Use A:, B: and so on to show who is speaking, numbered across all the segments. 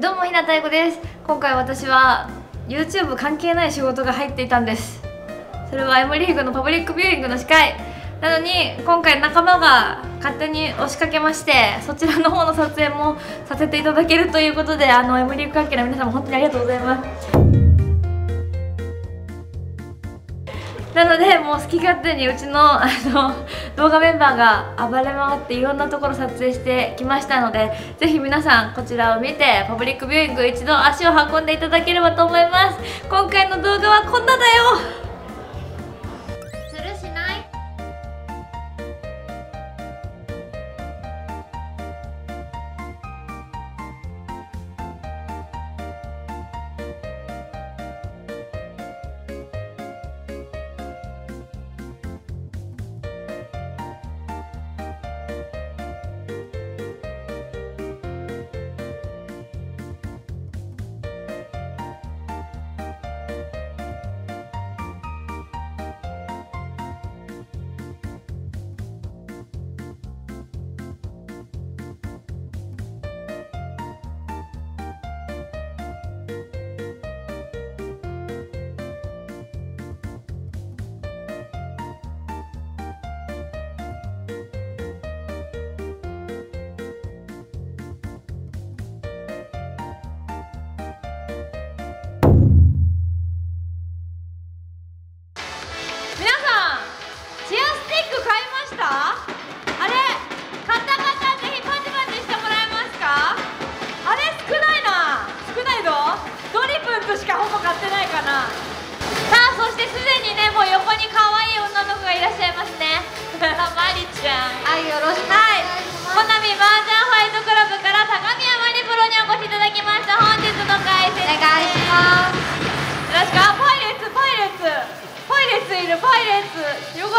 A: どうもひなたいこです。今回私は YouTube 関係ない仕事が入っていたんです。それは M リーグのパブリックビューイングの司会。なのに今回仲間が勝手に押しかけましてそちらの方の撮影もさせていただけるということであの M リーグ関係の皆さんも本当にありがとうございます。なのでもう好き勝手にうちのあの 動画メンバーが暴れ回っていろんなところ撮影してきましたのでぜひ皆さんこちらを見てパブリックビューイング一度足を運んでいただければと思います。今回の動画はこんなだよ。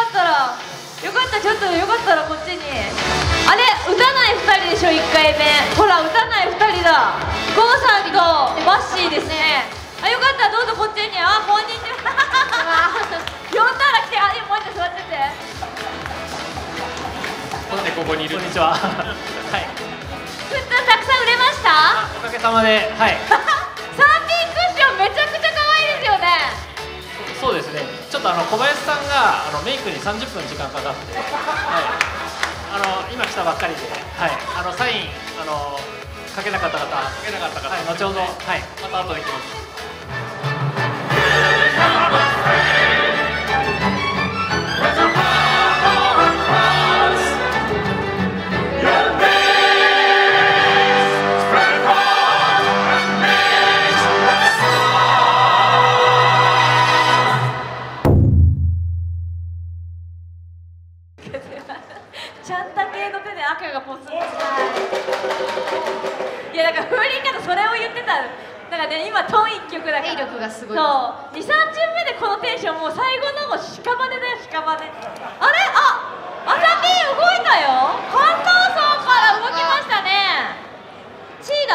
A: ちょっとよかったらこっちに。あれ打たない2人でしょ1回目。ほら打たない2人だ。郷さんとバッシーですね。あよかったどうぞこっちに。あこんにちは呼んだら来てあでもう一座ってて。
B: なんでここにいるこんにちははい。
A: たくさん売れました？
B: おかげさまで。はい
A: ですね。
B: ちょっとあの小林さんがあのメイクに30分時間かかって、はい、あの今来たばっかりで、はい、あのサインあのかけなかった方かけなかった方、はい、後ほど、はい、また後で来ます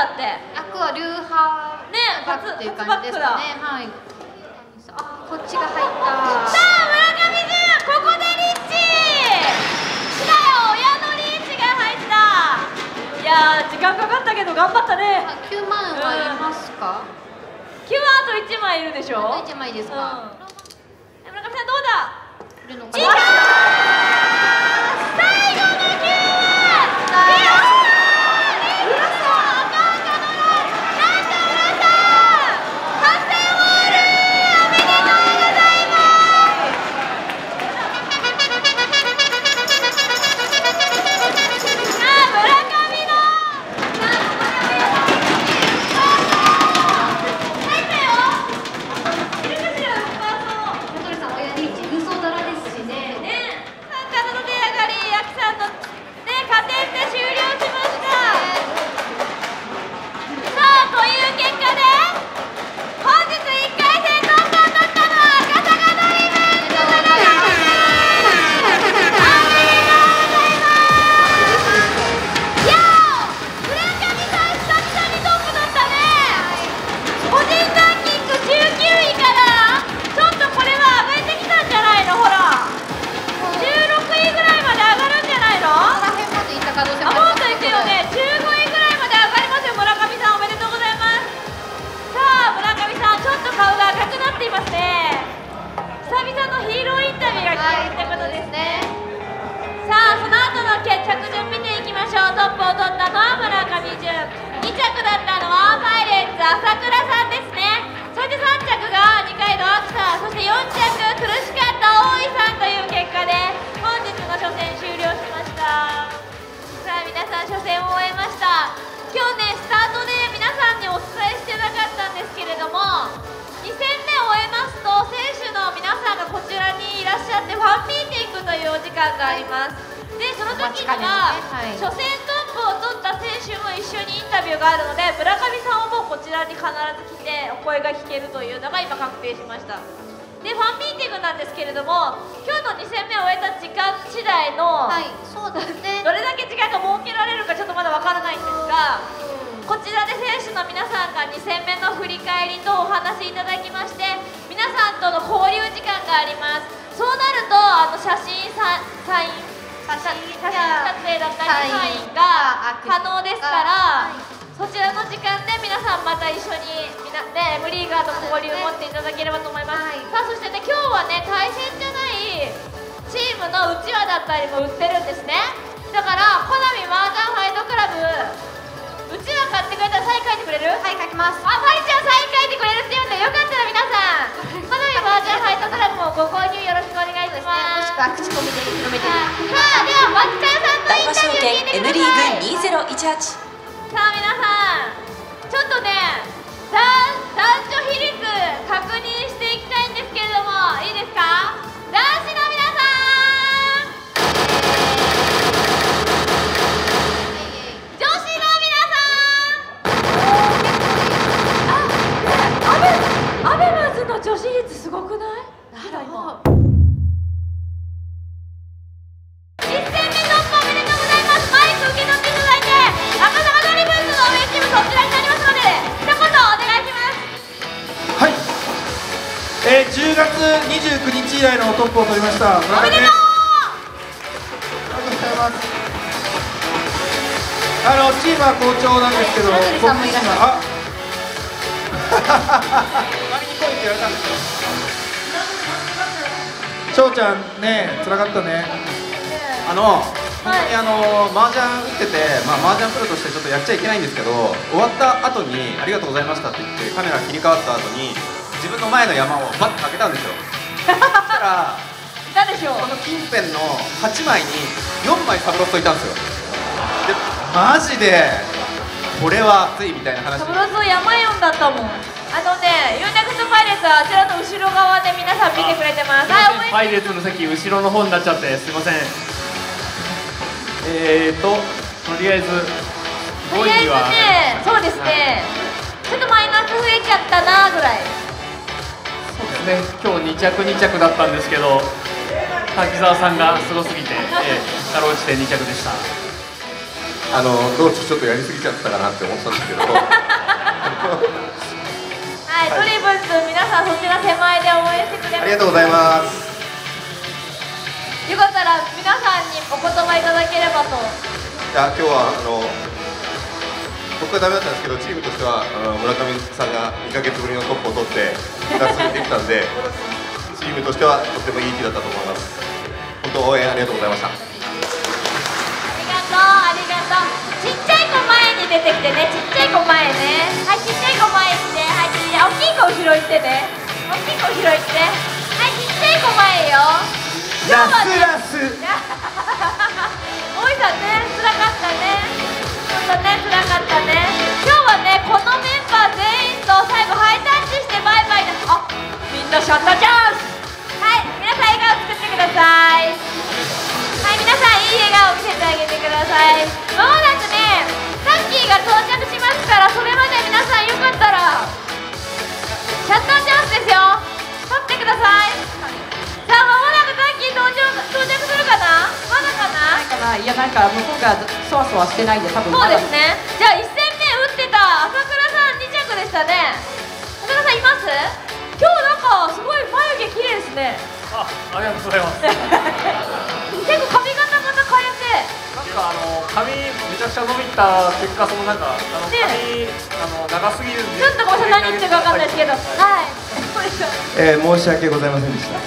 C: って。いう感じですかね。はい。あこっちが入った。
A: さあ村上潤ここでリッチ。来たよ親のリッチが入った。いや時間かかったけど頑張ったね。
C: 9万はいますか、
A: うん、9万あと1枚いるでしょ？
C: あと1枚ですか、
A: うん、村上初戦を終えました。今日ねスタートで皆さんにお伝えしてなかったんですけれども2
C: 戦目を終えますと選手の皆さ
A: んがこちらにいらっしゃってファンミーティングというお時間があります。でその時には、ねはい、初戦トップを取った選手も一緒にインタビューがあるので村上さんもうこちらに必ず来てお声が聞けるというのが今確定しました。でファンミーティングなんですけれども今日の2戦目を終えた時間次第の、
C: はい、そうですね。
A: どれだけさんが2戦目の振り返りとお話しいただきまして皆さんとの交流時間があります。そうなるとあの写真ササイン写真撮影だったりサインが可能ですからそちらの時間で皆さんまた一緒にみな、ね、M リーガーと交流を持っていただければと思います、さあそしてね今日はね対戦じゃないチームのうちわだったりも売ってるんですね。だからコナミ麻雀ファイトクラブうちわ買ってくれたらサイン書いてくれる？
C: はい書きます。
A: あファイちゃんサイン書いてくれるって言うんでよかったら皆さん。コナミ麻雀ファイトクラブもご購入よろしくお願いします。
C: もしくは口コミで広めてさ
A: あでは松川さんのインタビュー聞いてください
D: N リーグ2018
A: さあ皆さん。ちょっとね男男女比率確認していきたいんですけれどもいいですか？男子のABEMAS の女子率すごくない？
C: なるほど
A: 1戦目突破おめでとうございますマイク受け取っていただいて赤坂ドリブンズの応援チームそちらになりますので一言お願いします
E: はい、えー、10月29日以来のトップを取りました。
A: おめでとう！
E: ありがとうございます。あのチームは好調なんですけど、あ周りに来いって言われたんですよ。翔ちゃんね辛かったね。
F: あの本当にあの麻雀打ってて、まあ、麻雀プロとしてちょっとやっちゃいけないんですけど終わった後にありがとうございましたって言ってカメラ切り替わった後に自分の前の山をバッとかけたんですよ。そしたら
A: でしょう？
F: この近辺の8枚に4枚サブロストいたんですよ。でマジでこれは熱いみたいな話。
A: サブローソー山4だったもん。あのね U-NEXTパイレーツはあちらの後ろ側で皆さん見てくれてます。
B: パイレーツの席後ろの方になっちゃってすいません。えーととりあえず5
A: とりあえずねそうですね。ちょっとマイナス増えちゃったなぐらい。
B: そうですね。今日2着2着だったんですけど滝沢さんがすごすぎて、えー、かろうじて2着でした
F: あの道中ちょっとやりすぎちゃったかなって思ったんですけど。
A: はい、トリブンズ皆さんそちら手前で応援してくれ
F: ありがとうございます。
A: よかったら皆さんにお言葉いただければと。
F: いや今日はあの僕はダメだったんですけどチームとしてはあの村上さんが2ヶ月ぶりのトップを取って脱出できたんで チームとしてはとってもいい日だったと思います。本当応援ありがとうございました
A: 出てきてねちっちゃい子前ね。はいちっちゃい子前行ってはいちっちゃい大きい子後ろ行ってね。大きい子後ろ行ってはいちっちゃい子前よ。今日はね
E: ラス。
A: 大井さんね辛かったね。本当ね辛かったねですよ。取ってください。さあまもなくタッキー到着到着するかな？まだかな？
G: かな？いやなんか向こうがそわそわしてないんで多分
A: そうですね。じゃあ1戦目打ってた朝倉さん2着でしたね。朝倉さんいます？今日なんかすごい眉毛綺麗ですね。
B: あありがとうございます。
A: 結構髪型また変えて。
B: なんかあの髪めちゃくちゃ伸びた結果そのなんかあの
A: ね
B: 髪あの長すぎるんで。
A: ちょっとごめんなさい何言ってるか分かんないですけど。はい
E: えー申し訳ございませんでした。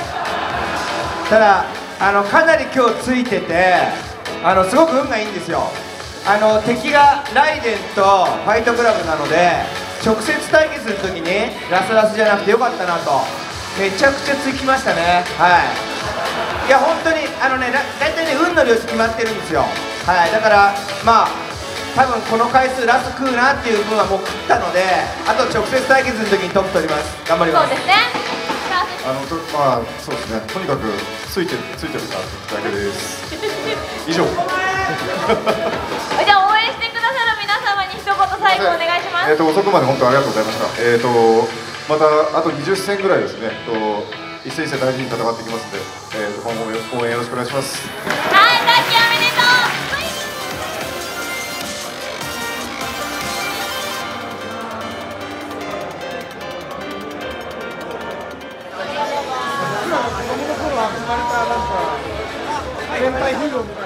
E: ただあのかなり今日ついててあのすごく運がいいんですよ。あの敵がライデンとファイトクラブなので直接対決するときにラスラスじゃなくてよかったなとめちゃくちゃつきましたね。はい。いや本当にあのね大体ね運の量決まってるんですよ。はい。だからまあ多分この回数ラス食うなっていう分はもう食ったのであと直接対決の時にトップ取ります。頑張ります。
A: そうですね。さあ
D: のとまあそうですね。とにかくついてるついてるかってだけです。以上。
A: じゃあ応援してくださる皆様に一言最後お願いします。
D: えー、と遅くまで本当ありがとうございました。えっ、とまたあと20戦ぐらいですね。と一戦一戦大事に戦っていきますので、えー、と今後も応援よろしくお願いします
H: 先輩ヒーローみた。